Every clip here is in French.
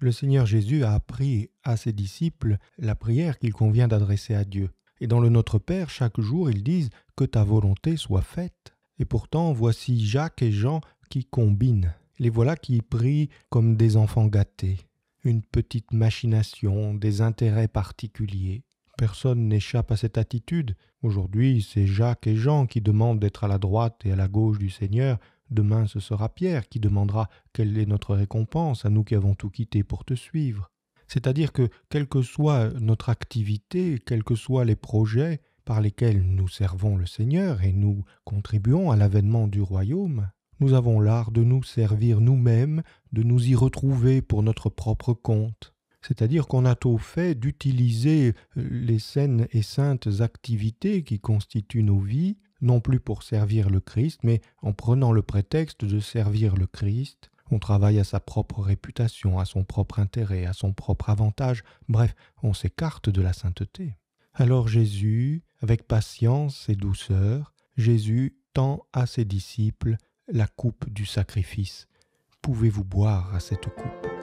Le Seigneur Jésus a appris à ses disciples la prière qu'il convient d'adresser à Dieu. Et dans le Notre Père, chaque jour, ils disent Que ta volonté soit faite. Et pourtant, voici Jacques et Jean qui combinent. Les voilà qui prient comme des enfants gâtés. Une petite machination, des intérêts particuliers. Personne n'échappe à cette attitude. Aujourd'hui, c'est Jacques et Jean qui demandent d'être à la droite et à la gauche du Seigneur. Demain, ce sera Pierre qui demandera quelle est notre récompense à nous qui avons tout quitté pour te suivre. C'est-à-dire que, quelle que soit notre activité, quels que soient les projets par lesquels nous servons le Seigneur et nous contribuons à l'avènement du royaume, nous avons l'art de nous servir nous-mêmes, de nous y retrouver pour notre propre compte. C'est-à-dire qu'on a au fait d'utiliser les saines et saintes activités qui constituent nos vies, non plus pour servir le Christ, mais en prenant le prétexte de servir le Christ, on travaille à sa propre réputation, à son propre intérêt, à son propre avantage, bref, on s'écarte de la sainteté. Alors Jésus, avec patience et douceur, Jésus tend à ses disciples la coupe du sacrifice. Pouvez-vous boire à cette coupe?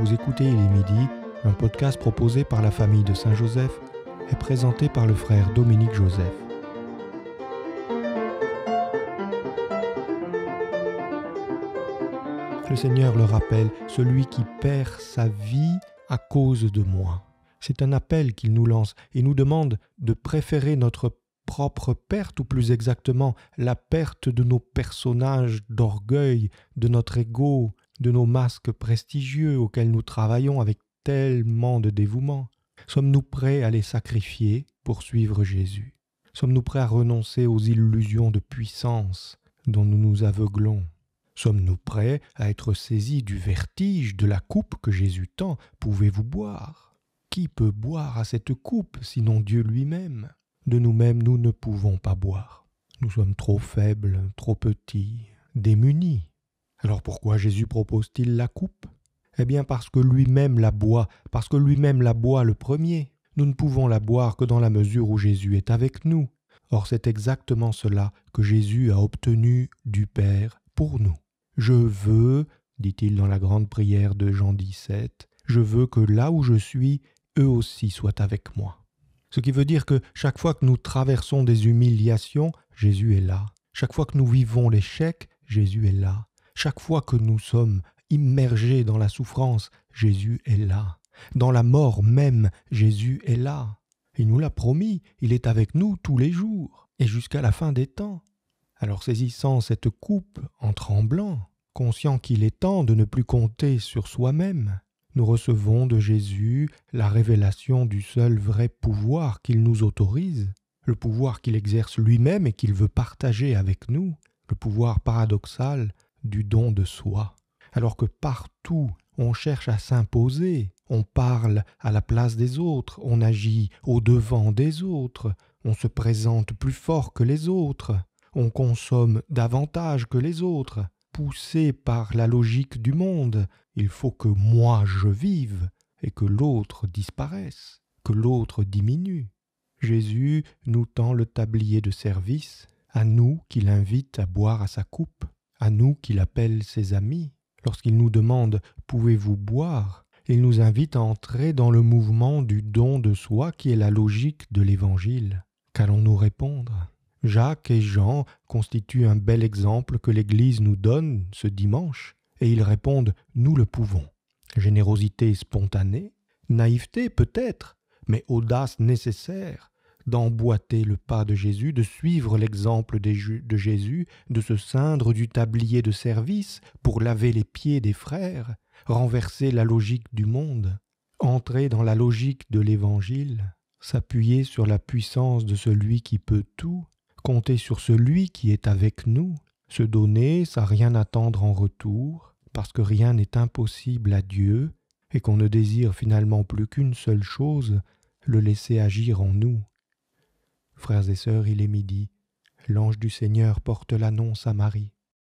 Vous écoutez Il est midi, un podcast proposé par la famille de Saint-Joseph et présenté par le frère Dominique Joseph. Le Seigneur le rappelle, celui qui perd sa vie à cause de moi. C'est un appel qu'il nous lance et nous demande de préférer notre propre perte, ou plus exactement la perte de nos personnages d'orgueil, de notre ego, de nos masques prestigieux auxquels nous travaillons avec tellement de dévouement. Sommes-nous prêts à les sacrifier pour suivre Jésus? Sommes-nous prêts à renoncer aux illusions de puissance dont nous nous aveuglons? Sommes-nous prêts à être saisis du vertige de la coupe que Jésus tend? Pouvez-vous boire? Qui peut boire à cette coupe sinon Dieu lui-même? De nous-mêmes, nous ne pouvons pas boire. Nous sommes trop faibles, trop petits, démunis. Alors pourquoi Jésus propose-t-il la coupe? Eh bien parce que lui-même la boit, parce que lui-même la boit le premier. Nous ne pouvons la boire que dans la mesure où Jésus est avec nous. Or c'est exactement cela que Jésus a obtenu du Père pour nous. Je veux, dit-il dans la grande prière de Jean 17, je veux que là où je suis, eux aussi soient avec moi. Ce qui veut dire que chaque fois que nous traversons des humiliations, Jésus est là. Chaque fois que nous vivons l'échec, Jésus est là. Chaque fois que nous sommes immergés dans la souffrance, Jésus est là. Dans la mort même, Jésus est là. Il nous l'a promis, il est avec nous tous les jours, et jusqu'à la fin des temps. Alors saisissant cette coupe en tremblant, conscient qu'il est temps de ne plus compter sur soi-même, nous recevons de Jésus la révélation du seul vrai pouvoir qu'il nous autorise, le pouvoir qu'il exerce lui-même et qu'il veut partager avec nous, le pouvoir paradoxal du don de soi. Alors que partout on cherche à s'imposer, on parle à la place des autres, on agit au devant des autres, on se présente plus fort que les autres, on consomme davantage que les autres, poussé par la logique du monde, il faut que moi je vive et que l'autre disparaisse, que l'autre diminue. Jésus nous tend le tablier de service, à nous qu'il invite à boire à sa coupe, à nous qu'il appelle ses amis. Lorsqu'il nous demande Pouvez-vous boire? Il nous invite à entrer dans le mouvement du don de soi qui est la logique de l'Évangile. Qu'allons-nous répondre? Jacques et Jean constituent un bel exemple que l'Église nous donne ce dimanche, et ils répondent Nous le pouvons. Générosité spontanée, naïveté peut-être, mais audace nécessaire d'emboîter le pas de Jésus, de suivre l'exemple de Jésus, de se ceindre du tablier de service pour laver les pieds des frères, renverser la logique du monde, entrer dans la logique de l'Évangile, s'appuyer sur la puissance de celui qui peut tout, compter sur celui qui est avec nous, se donner sans rien attendre en retour, parce que rien n'est impossible à Dieu, et qu'on ne désire finalement plus qu'une seule chose, le laisser agir en nous. Frères et sœurs, il est midi, l'ange du Seigneur porte l'annonce à Marie.